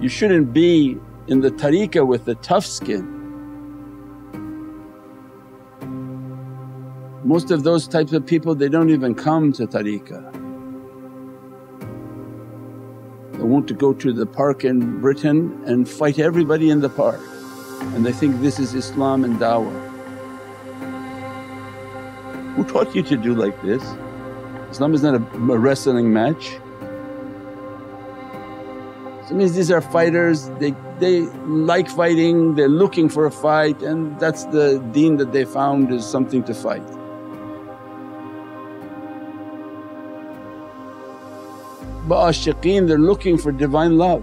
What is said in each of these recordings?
You shouldn't be in the tariqah with the tough skin. Most of those types of people they don't even come to tariqah. They want to go to the park in Britain and fight everybody in the park and they think this is Islam and dawah. Who taught you to do like this? Islam is not a, a wrestling match. It means these are fighters, they, they like fighting, they're looking for a fight and that's the deen that they found is something to fight. But ashiqeen they're looking for divine love.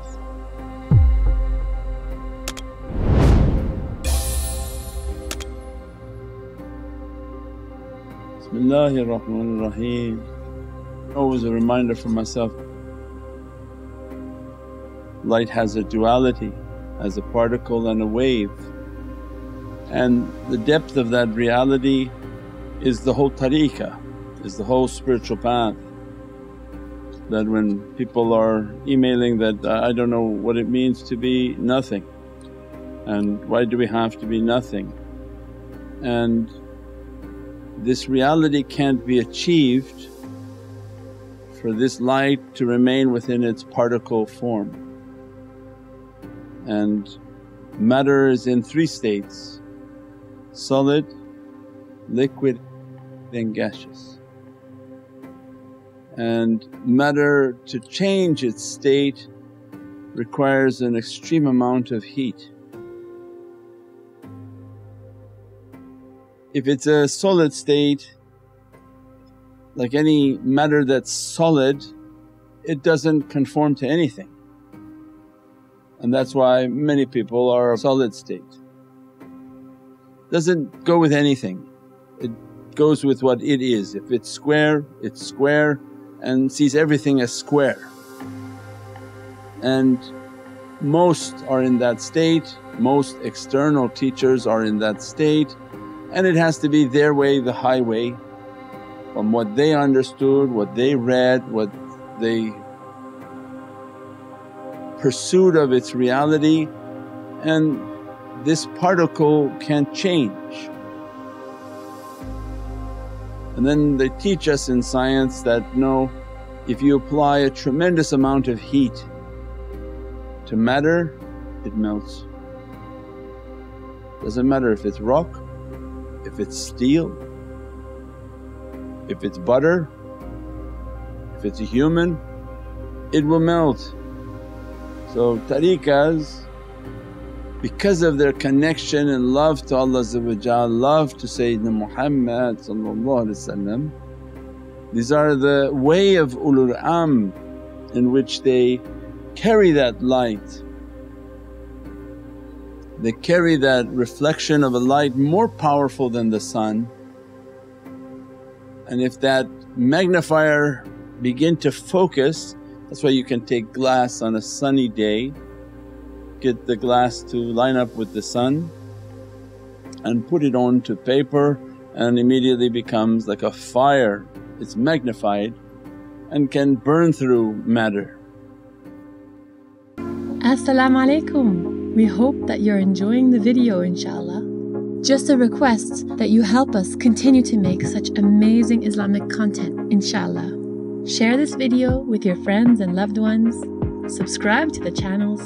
Bismillahir Rahmanir Rahim. Always a reminder for myself light has a duality, has a particle and a wave. And the depth of that reality is the whole tariqah, is the whole spiritual path. That when people are emailing that, I don't know what it means to be nothing and why do we have to be nothing? And this reality can't be achieved for this light to remain within its particle form. And matter is in three states solid, liquid and gaseous. And matter to change its state requires an extreme amount of heat. If it's a solid state, like any matter that's solid, it doesn't conform to anything. And that's why many people are solid state. Doesn't go with anything, it goes with what it is. If it's square, it's square and sees everything as square. And most are in that state, most external teachers are in that state and it has to be their way, the highway from what they understood, what they read, what they pursued of its reality and this particle can't change. And then they teach us in science that no, if you apply a tremendous amount of heat to matter, it melts. Doesn't matter if it's rock if it's steel, if it's butter, if it's a human, it will melt. So tariqahs because of their connection and love to Allah love to Sayyidina Muhammad these are the way of ulul amr in which they carry that light. They carry that reflection of a light more powerful than the sun. And if that magnifier begin to focus that's why you can take glass on a sunny day, get the glass to line up with the sun and put it onto paper and immediately becomes like a fire, it's magnified and can burn through matter. As-salamu alaykum. We hope that you're enjoying the video inshaAllah. Just a request that you help us continue to make such amazing Islamic content inshaAllah. Share this video with your friends and loved ones, subscribe to the channels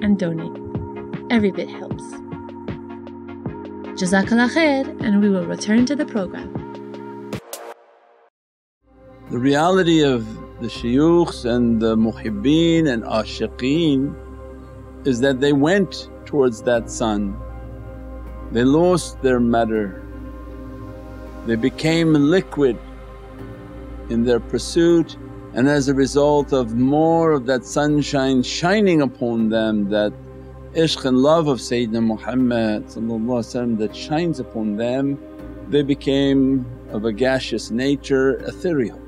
and donate. Every bit helps. Jazakallah khair and we will return to the program. The reality of the shuyukhs and the muhibbeen and ashiqeen is that they went towards that sun, they lost their matter, they became liquid in their pursuit and as a result of more of that sunshine shining upon them that ishq and love of Sayyidina Muhammad that shines upon them they became of a gaseous nature ethereal.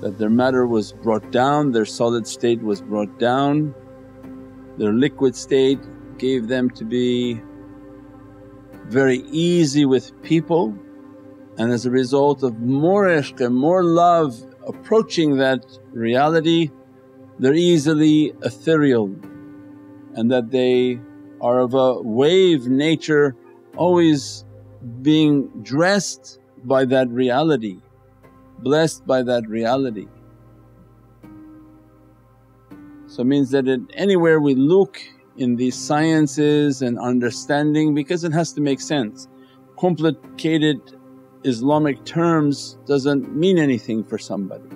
That their matter was brought down, their solid state was brought down, their liquid state gave them to be very easy with people and as a result of more ishq and more love approaching that reality they're easily ethereal and that they are of a wave nature always being dressed by that reality, blessed by that reality. So it means that anywhere we look in these sciences and understanding because it has to make sense. Complicated Islamic terms doesn't mean anything for somebody.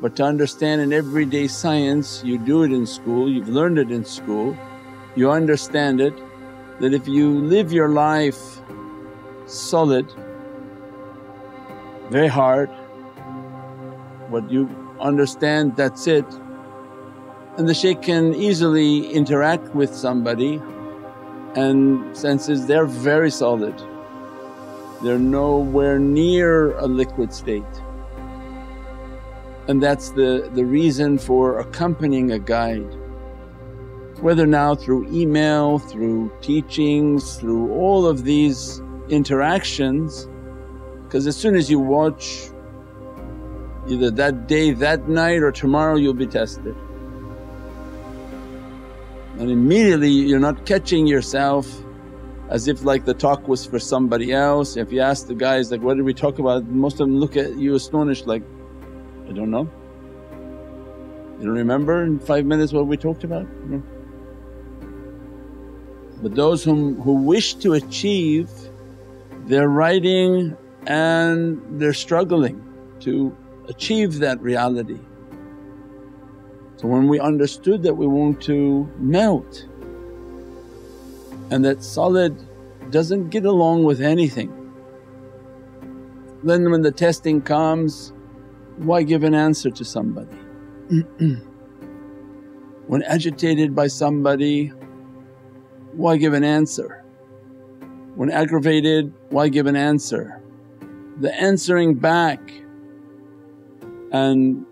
But to understand in everyday science, you do it in school, you've learned it in school, you understand it that if you live your life solid, very hard, what you understand that's it and the shaykh can easily interact with somebody and senses they're very solid, they're nowhere near a liquid state. And that's the, the reason for accompanying a guide. Whether now through email, through teachings, through all of these interactions because as soon as you watch either that day, that night or tomorrow you'll be tested. And immediately you're not catching yourself as if like the talk was for somebody else. If you ask the guys like, what did we talk about? Most of them look at you astonished like, I don't know. You don't remember in five minutes what we talked about? No. But those whom, who wish to achieve, they're writing and they're struggling to achieve that reality. So when we understood that we want to melt and that solid doesn't get along with anything, then when the testing comes why give an answer to somebody? when agitated by somebody why give an answer? When aggravated why give an answer? The answering back and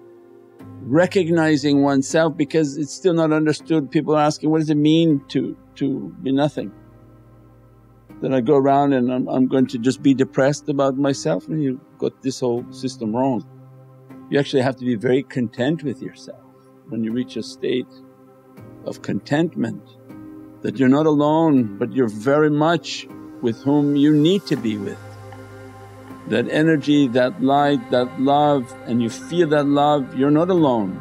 recognizing oneself because it's still not understood. People are asking, what does it mean to, to be nothing? Then I go around and I'm, I'm going to just be depressed about myself and you got this whole system wrong. You actually have to be very content with yourself when you reach a state of contentment that you're not alone but you're very much with whom you need to be with that energy, that light, that love and you feel that love, you're not alone.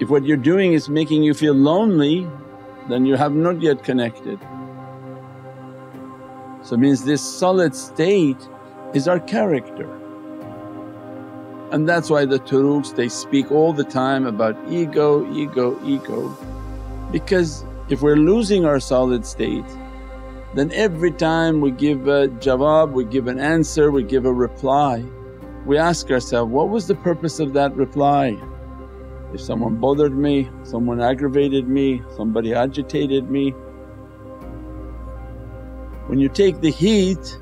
If what you're doing is making you feel lonely then you have not yet connected. So means this solid state is our character. And that's why the turuqs they speak all the time about ego, ego, ego because if we're losing our solid state then every time we give a jawab, we give an answer, we give a reply, we ask ourselves, what was the purpose of that reply? If someone bothered me, someone aggravated me, somebody agitated me. When you take the heat,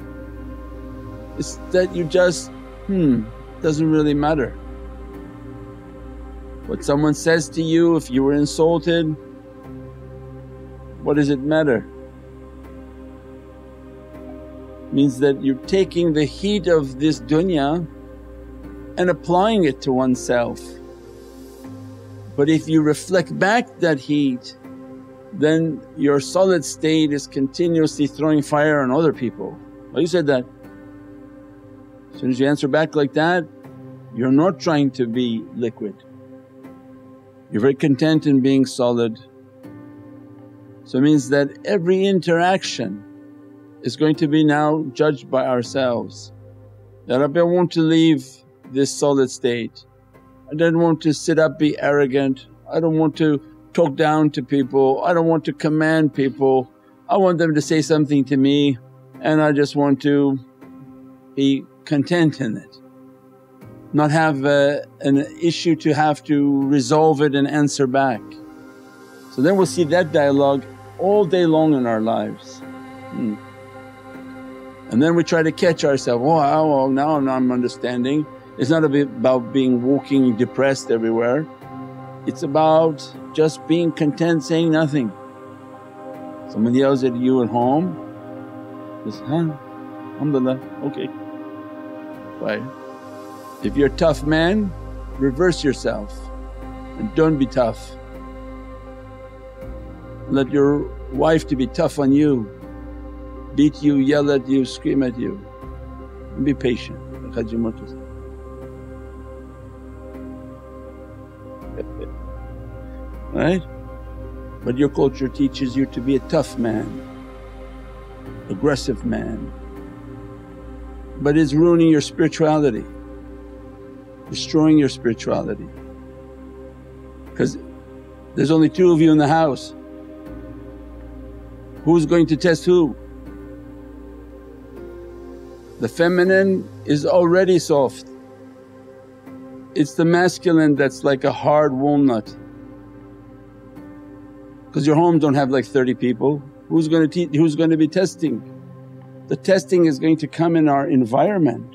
it's that you just, hmm, doesn't really matter. What someone says to you, if you were insulted, what does it matter? Means that you're taking the heat of this dunya and applying it to oneself. But if you reflect back that heat then your solid state is continuously throwing fire on other people. Well, you said that? As soon as you answer back like that you're not trying to be liquid. You're very content in being solid. So it means that every interaction is going to be now judged by ourselves. Ya Rabbi I want to leave this solid state, I don't want to sit up be arrogant, I don't want to talk down to people, I don't want to command people, I want them to say something to me and I just want to be content in it. Not have a, an issue to have to resolve it and answer back. So then we'll see that dialogue all day long in our lives. Hmm. And then we try to catch ourselves, oh, oh, oh now I'm understanding. It's not about being walking depressed everywhere, it's about just being content saying nothing. Someone yells at you at home, just, huh, alhamdulillah, okay. Right. If you're a tough man, reverse yourself. and don't be tough. Let your wife to be tough on you, beat you, yell at you, scream at you and be patient. Right? But your culture teaches you to be a tough man, aggressive man. But it's ruining your spirituality, destroying your spirituality. Because there's only two of you in the house. Who's going to test who? The feminine is already soft. It's the masculine that's like a hard walnut because your homes don't have like 30 people. Who's going to teach, who's going to be testing? The testing is going to come in our environment.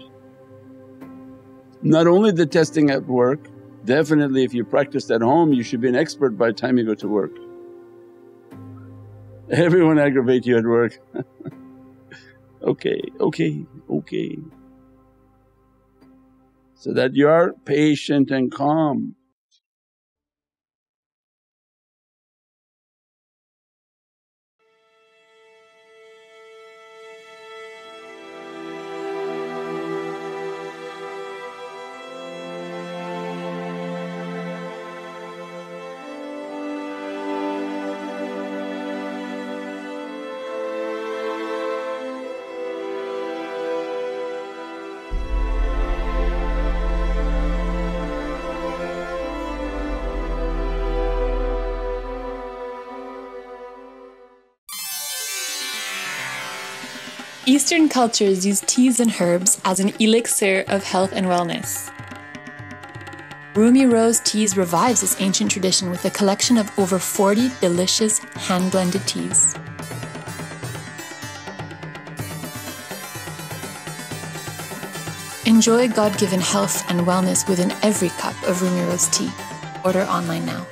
Not only the testing at work, definitely if you practiced at home you should be an expert by the time you go to work. Everyone aggravate you at work okay, okay, okay. So that you are patient and calm. Eastern cultures use teas and herbs as an elixir of health and wellness. Rumi Rose Teas revives this ancient tradition with a collection of over 40 delicious hand blended teas. Enjoy God given health and wellness within every cup of Rumi Rose tea. Order online now.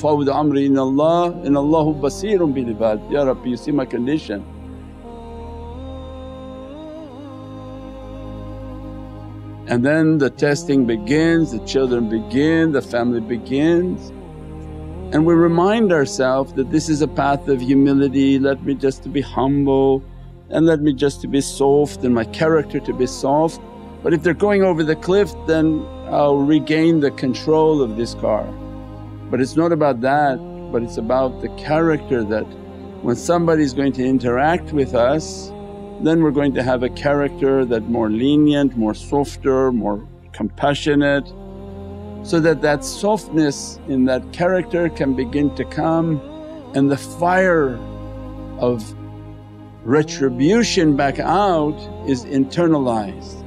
Ufawid amri in Allah, in Allahu basirun bil ibad. Ya Rabbi you see my condition. And then the testing begins, the children begin, the family begins. And we remind ourselves that this is a path of humility, let me just to be humble and let me just to be soft and my character to be soft. But if they're going over the cliff then I'll regain the control of this car. But it's not about that but it's about the character that when somebody is going to interact with us then we're going to have a character that more lenient, more softer, more compassionate so that that softness in that character can begin to come and the fire of retribution back out is internalized.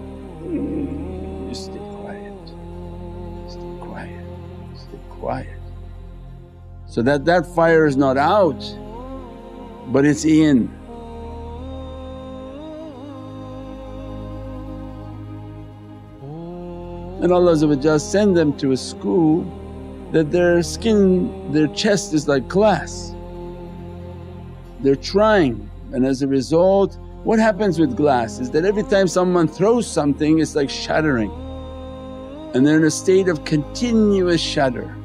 So that that fire is not out but it's in. And Allah send them to a school that their skin, their chest is like glass. They're trying and as a result what happens with glass is that every time someone throws something it's like shattering and they're in a state of continuous shatter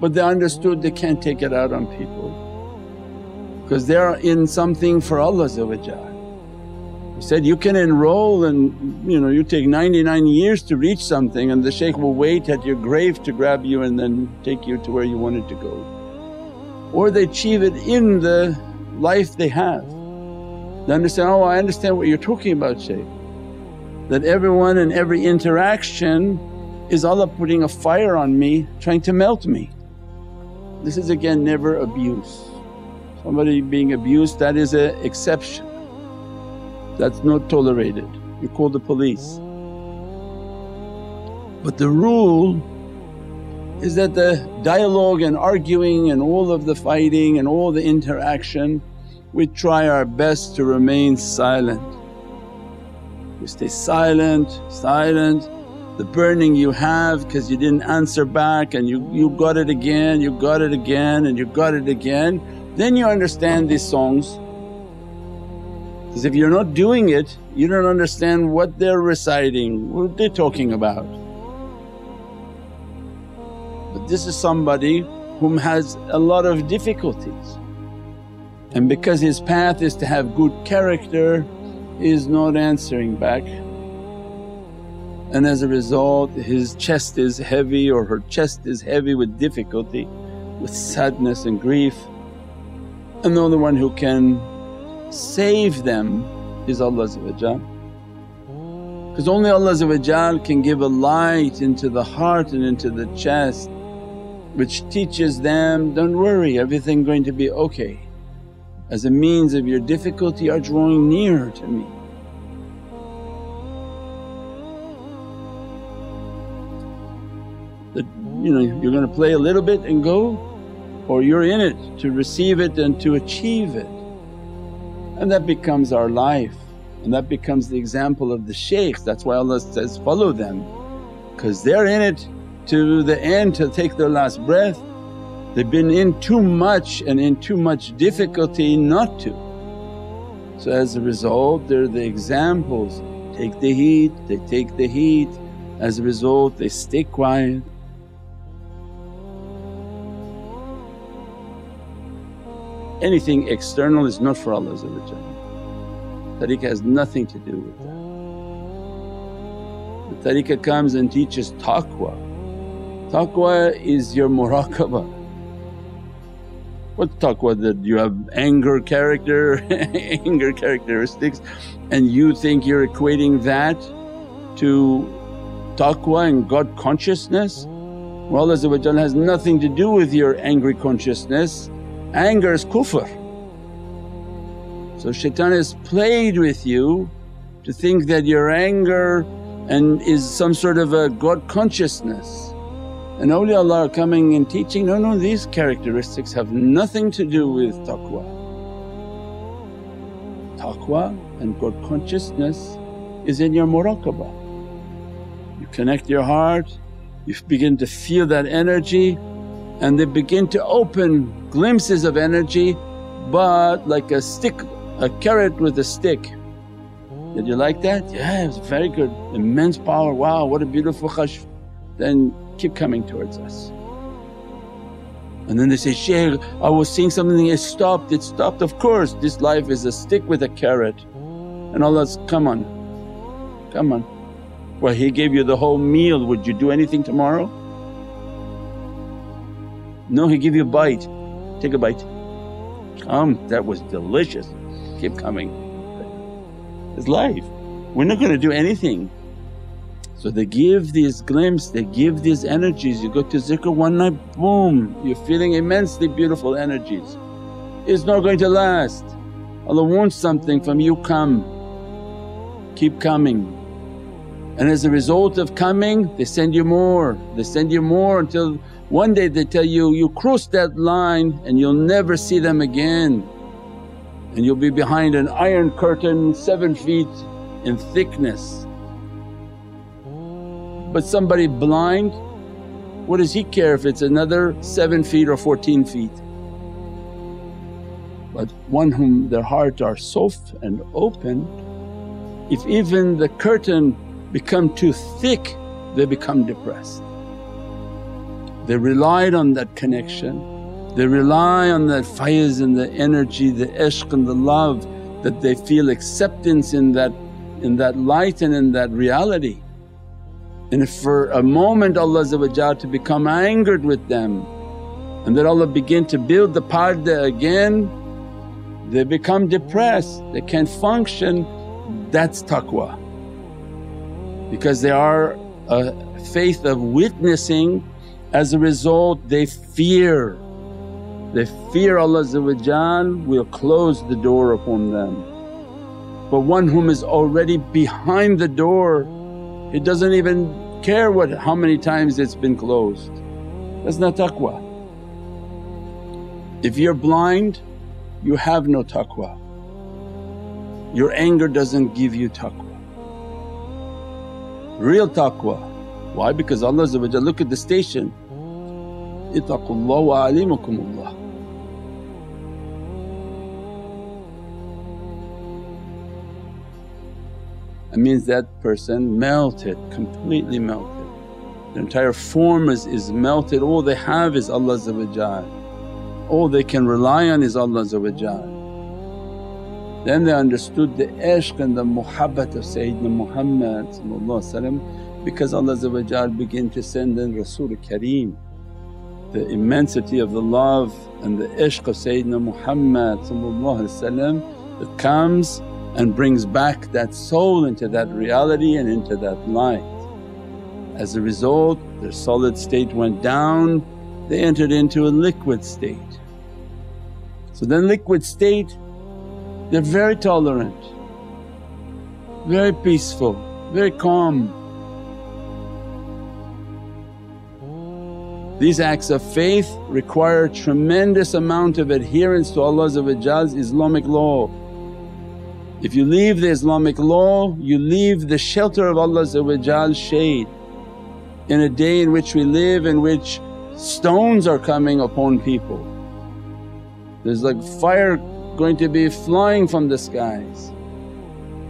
but they understood they can't take it out on people because they're in something for Allah He said, you can enroll and you know you take 99 years to reach something and the shaykh will wait at your grave to grab you and then take you to where you wanted to go. Or they achieve it in the life they have. They understand, oh I understand what you're talking about shaykh. That everyone and every interaction is Allah putting a fire on me trying to melt me. This is again never abuse. Somebody being abused that is an exception, that's not tolerated, you call the police. But the rule is that the dialogue and arguing and all of the fighting and all the interaction we try our best to remain silent. We stay silent, silent the burning you have because you didn't answer back and you, you got it again, you got it again and you got it again. then you understand these songs. Because if you're not doing it, you don't understand what they're reciting, what they're talking about. But this is somebody whom has a lot of difficulties and because his path is to have good character, he is not answering back and as a result his chest is heavy or her chest is heavy with difficulty, with sadness and grief. And the only one who can save them is Allah because only Allah can give a light into the heart and into the chest which teaches them, don't worry everything going to be okay. As a means of your difficulty are drawing nearer to me. You know you're going to play a little bit and go or you're in it to receive it and to achieve it. And that becomes our life and that becomes the example of the shaykhs. That's why Allah says, follow them because they're in it to the end to take their last breath. They've been in too much and in too much difficulty not to. So as a result they're the examples, take the heat, they take the heat, as a result they stay quiet. Anything external is not for Allah Tariqah has nothing to do with that. The tariqah comes and teaches taqwa. Taqwa is your muraqabah what taqwa that you have anger character, anger characteristics and you think you're equating that to taqwa and God consciousness? Well Allah has nothing to do with your angry consciousness, anger is kufr. So shaitan has played with you to think that your anger and is some sort of a God consciousness. And awliyaullah are coming and teaching, no, no these characteristics have nothing to do with taqwa. Taqwa and God consciousness is in your muraqabah. You connect your heart, you begin to feel that energy and they begin to open glimpses of energy but like a stick, a carrot with a stick. Did you like that? Yeah, it was very good, immense power, wow what a beautiful kashf. Then keep coming towards us. And then they say, Shaykh I was seeing something it stopped, it stopped. Of course this life is a stick with a carrot and Allah's, come on, come on. Well He gave you the whole meal, would you do anything tomorrow? No, He give you a bite, take a bite. Come, that was delicious, keep coming. It's life, we're not going to do anything so they give these glimpses, they give these energies. You go to zikr one night, boom, you're feeling immensely beautiful energies. It's not going to last. Allah wants something from you, come, keep coming. And as a result of coming they send you more, they send you more until one day they tell you, you cross that line and you'll never see them again. And you'll be behind an iron curtain seven feet in thickness but somebody blind, what does he care if it's another 7 feet or 14 feet? But one whom their hearts are soft and open, if even the curtain become too thick they become depressed. They relied on that connection, they rely on that faiz and the energy, the ishq and the love that they feel acceptance in that, in that light and in that reality. And if for a moment Allah to become angered with them and that Allah begin to build the parda again, they become depressed, they can't function, that's taqwa. Because they are a faith of witnessing, as a result they fear. They fear Allah will close the door upon them. But one whom is already behind the door it doesn't even care what how many times it's been closed. That's not taqwa. If you're blind you have no taqwa. Your anger doesn't give you taqwa. Real taqwa. Why? Because Allah look at the station, ittaqullah wa. It means that person melted, completely melted. Their entire form is, is melted, all they have is Allah all they can rely on is Allah Then they understood the ishq and the muhabbat of Sayyidina Muhammad because Allah began to send in Rasul Kareem. The immensity of the love and the ishq of Sayyidina Muhammad that comes and brings back that soul into that reality and into that light. As a result their solid state went down, they entered into a liquid state. So then liquid state they're very tolerant, very peaceful, very calm. These acts of faith require tremendous amount of adherence to Allah's Islamic law. If you leave the Islamic law, you leave the shelter of Allah's shade. In a day in which we live in which stones are coming upon people, there's like fire going to be flying from the skies.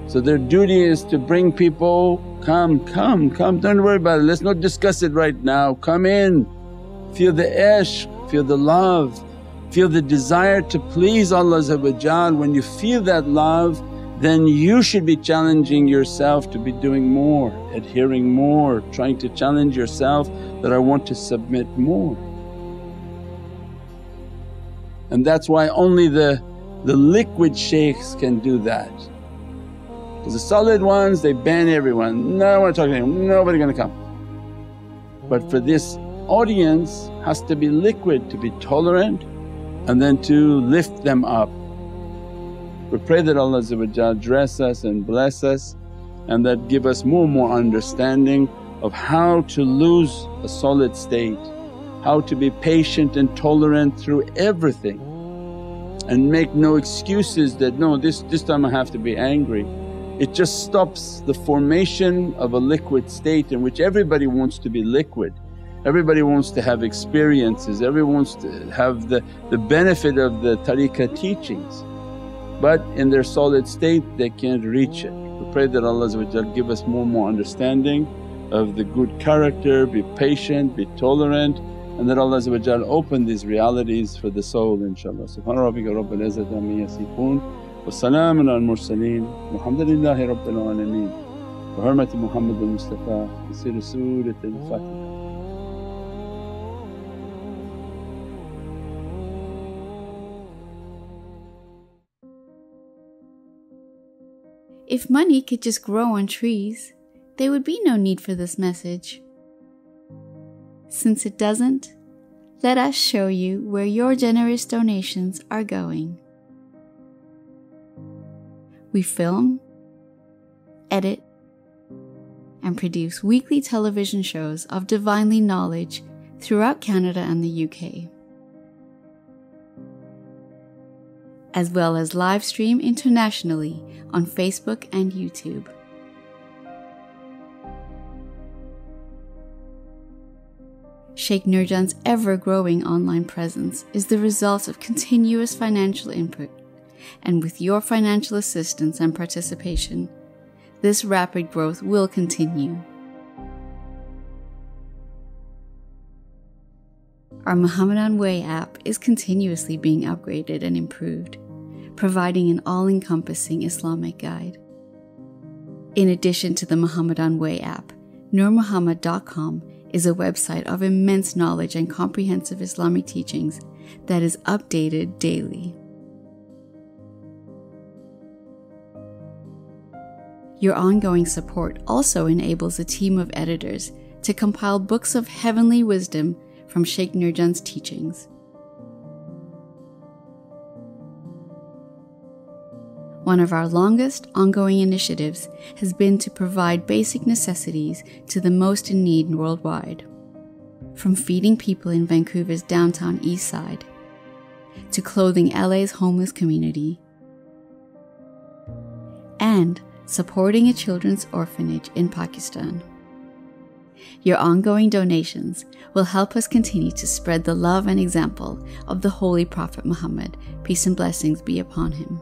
So their duty is to bring people, come, come, come, don't worry about it, let's not discuss it right now, come in, feel the ishq, feel the love, feel the desire to please Allah When you feel that love then you should be challenging yourself to be doing more, adhering more, trying to challenge yourself that I want to submit more. And that's why only the the liquid shaykhs can do that. Because the solid ones they ban everyone, no one talking to him, nobody gonna come. But for this audience has to be liquid to be tolerant and then to lift them up. We pray that Allah dress us and bless us and that give us more and more understanding of how to lose a solid state, how to be patient and tolerant through everything and make no excuses that, no this, this time I have to be angry. It just stops the formation of a liquid state in which everybody wants to be liquid. Everybody wants to have experiences, everyone wants to have the, the benefit of the tariqah teachings but in their solid state they can't reach it. We pray that Allah give us more and more understanding of the good character, be patient, be tolerant and that Allah open these realities for the soul inshaAllah. Subhana rabbika rabbil izzati amma yasifoon wa salaamun al mursaleen walhamdulillahi rabbil alameen. Bi hurmati al-Mustafa bi sirri Surat al-Fatiha. If money could just grow on trees, there would be no need for this message. Since it doesn't, let us show you where your generous donations are going. We film, edit, and produce weekly television shows of divinely knowledge throughout Canada and the UK, as well as live stream internationally on Facebook and YouTube. Sheikh Nurjan's ever growing online presence is the result of continuous financial input, and with your financial assistance and participation, this rapid growth will continue. Our Muhammadan Way app is continuously being upgraded and improved, providing an all encompassing Islamic guide. In addition to the Muhammadan Way app, NurMuhammad.com is a website of immense knowledge and comprehensive Islamic teachings that is updated daily. Your ongoing support also enables a team of editors to compile books of heavenly wisdom from Sheikh Nurjan's teachings. One of our longest ongoing initiatives has been to provide basic necessities to the most in need worldwide. From feeding people in Vancouver's downtown east side, to clothing LA's homeless community, and supporting a children's orphanage in Pakistan. Your ongoing donations will help us continue to spread the love and example of the Holy Prophet Muhammad, peace and blessings be upon him.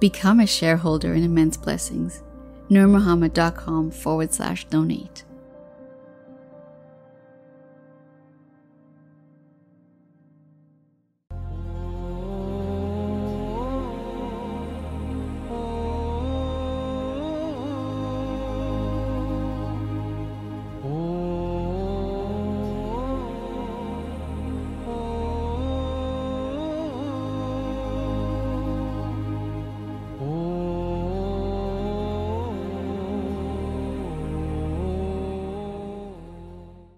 Become a shareholder in Immense Blessings. nurmuhammad.com forward slash donate.